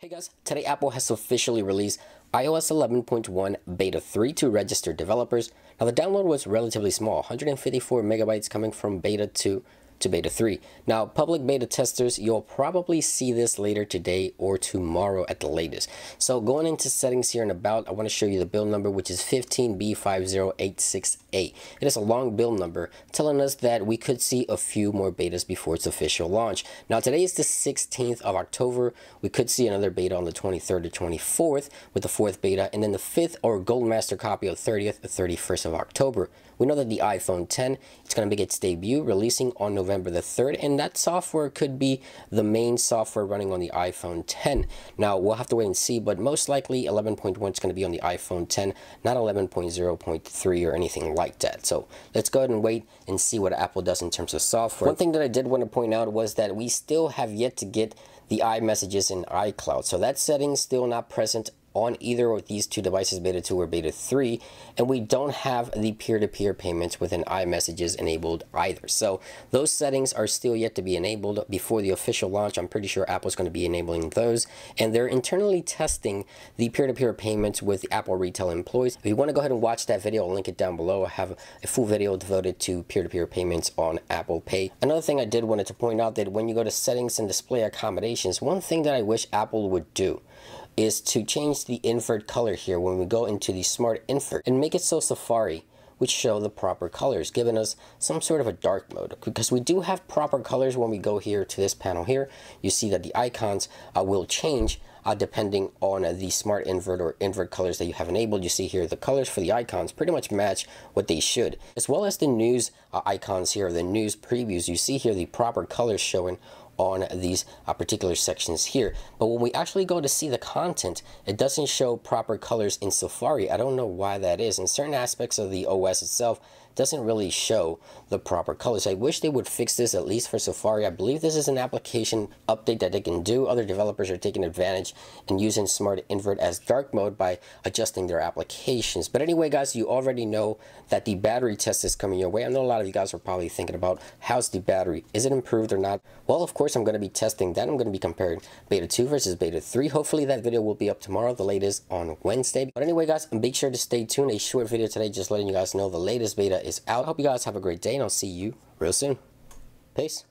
Hey guys, today Apple has officially released iOS 11.1 Beta 3 to registered developers. Now the download was relatively small, 154 megabytes coming from Beta 2 to beta 3. Now, public beta testers, you'll probably see this later today or tomorrow at the latest. So going into settings here and about, I want to show you the build number, which is 15B50868. It is a long build number telling us that we could see a few more betas before its official launch. Now, today is the 16th of October. We could see another beta on the 23rd or 24th with the fourth beta, and then the fifth or gold master copy of 30th or 31st of October. We know that the iPhone 10 is going to make its debut releasing on November the 3rd, and that software could be the main software running on the iPhone 10. Now, we'll have to wait and see, but most likely 11.1 is going to be on the iPhone 10, not 11.0.3 or anything like that. So let's go ahead and wait and see what Apple does in terms of software. One thing that I did want to point out was that we still have yet to get the iMessages in iCloud. So that setting is still not present on either of these two devices, Beta 2 or Beta 3, and we don't have the peer-to-peer -peer payments within iMessages enabled either. So those settings are still yet to be enabled before the official launch. I'm pretty sure Apple's going to be enabling those, and they're internally testing the peer-to-peer -peer payments with Apple retail employees. If you want to go ahead and watch that video, I'll link it down below. I have a full video devoted to peer-to-peer -peer payments on Apple Pay. Another thing I did wanted to point out that when you go to settings and display accommodations, one thing that I wish Apple would do is to change the invert color here when we go into the smart invert and make it so Safari would show the proper colors, giving us some sort of a dark mode. Because we do have proper colors when we go here to this panel here. You see that the icons uh, will change uh, depending on uh, the smart invert or invert colors that you have enabled. You see here the colors for the icons pretty much match what they should. As well as the news uh, icons here, the news previews, you see here the proper colors showing on these uh, particular sections here. But when we actually go to see the content, it doesn't show proper colors in Safari. I don't know why that is. And certain aspects of the OS itself, doesn't really show the proper colors. I wish they would fix this at least for Safari. I believe this is an application update that they can do. Other developers are taking advantage and using Smart Invert as dark mode by adjusting their applications. But anyway, guys, you already know that the battery test is coming your way. I know a lot of you guys are probably thinking about how's the battery? Is it improved or not? Well, of course, I'm going to be testing that. I'm going to be comparing Beta 2 versus Beta 3. Hopefully that video will be up tomorrow. The latest on Wednesday. But anyway, guys, make sure to stay tuned. A short video today just letting you guys know the latest beta is out. I hope you guys have a great day, and I'll see you real soon. Peace.